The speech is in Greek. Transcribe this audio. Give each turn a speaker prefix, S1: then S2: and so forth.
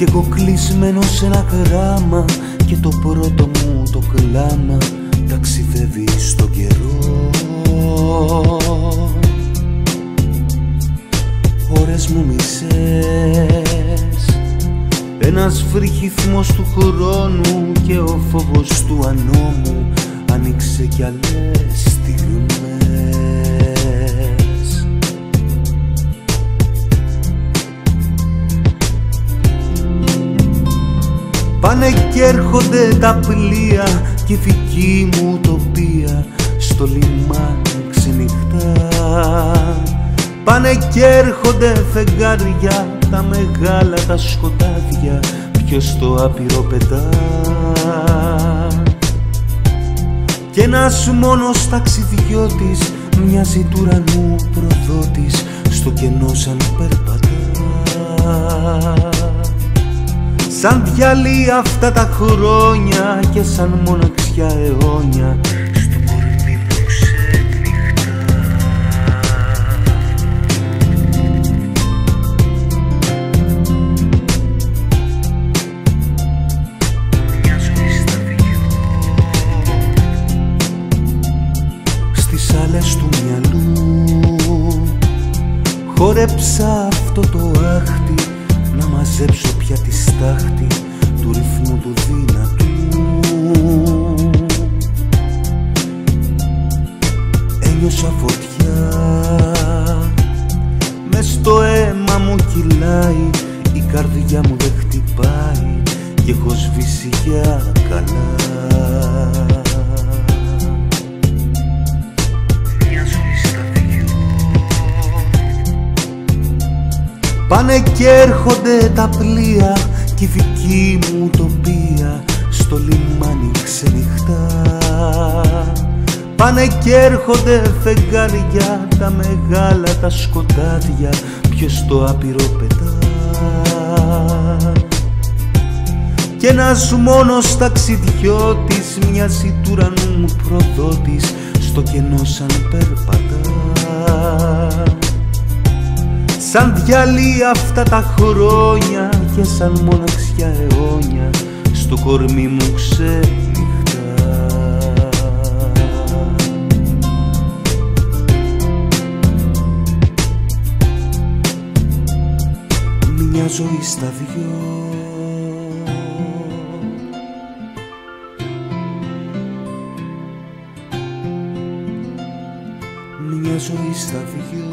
S1: Κι εγώ κλεισμένο σε ένα γράμμα Και το πρώτο μου το κλάμα Ταξιδεύει στον καιρό. Ώρες μου μισές Ένας βρυχυθμός του χρόνου Και ο φόβος του ανώμου Άνοιξε κι άλλες Πάνε κι έρχονται τα πλοία και η δική μου τοπία στο λιμάνι ξενυχτά. Πάνε κι έρχονται φεγγάρια τα μεγάλα τα σκοτάδια ποιος το άπειρο πετά. Κι ένας μόνος ταξιδιώτης μοιάζει του ουρανού προδότης στο κενό σαν Σαν διαλύει αυτά τα χρόνια και σαν μοναξιά αιώνια. Στο κορμί που ξενυχτά Μια ζωή στα δυο στις άλλες του μυαλού. Χόρεψα αυτό το άχτη να μαζέψω πια τη στάχτη του ρυθμού του δυνατού Ένιωσα φωτιά. Μες στο αίμα μου κυλάει η καρδιά μου δεν χτυπάει και έχω σβήσει για καλά. Μια ζωή στα δυο Πάνε και έρχονται τα πλοία και η δική μου τοπία στο λιμάνι ξενυχτά. Πάνε και έρχονται φεγγάρια τα μεγάλα τα σκοτάδια. Ποιος το άπειρο πετά. Κι ένας μόνος ταξιδιώτης μοιάζει του ουρανού μου προδότης. Στο κενό σαν περπατά. Σαν διαλύει αυτά τα χρόνια και σαν μοναξιά αιώνια στο κορμί μου ξενυχτά. Μια ζωή στα δυο. Μια ζωή στα δυο